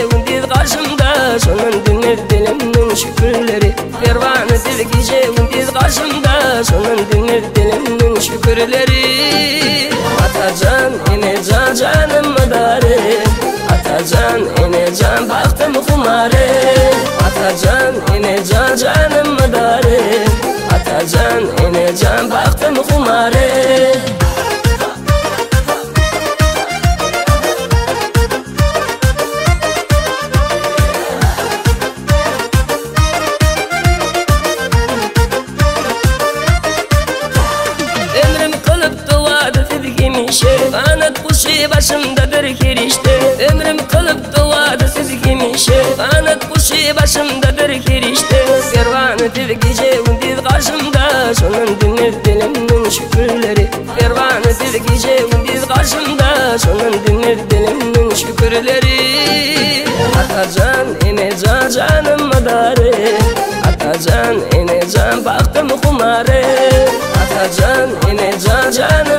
gecevin karşımda. Şonun dünür dilimin şükürleri. Pervanedir gecevin karşımda. Şonun dünür dilimin şükürleri. Atacan inecan canım mübarek Atacan inecan baktım kumarı Atacan inecan canım mübarek Atacan inecan baktım kumarı Şeytanat kuşu başımdadır kirişte Ömrüm kılıp duadı fizgimi Şeytanat kuşu başımdadır kirişte Kervanı fizgice undiz karşımda. Şunun dinir dilimin şükürleri. Kervanı fizgice undiz karşımda. Şunun dinir dilimin şükürleri. Atacan ine can canım madarı Atacan ine can baktım kumare Atacan ine can canım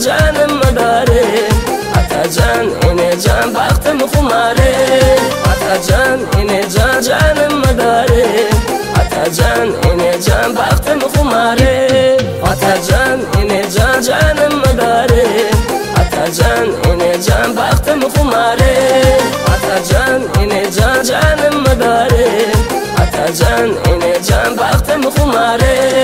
canım madare Atacan ine can baktım kumare Atacan ine can canım madare Atacan ine can baktım kumare Atacan ine can canım madare Atacan ine can baktım kumare Atacan ine can canım madare Atacan ine can baktım kumare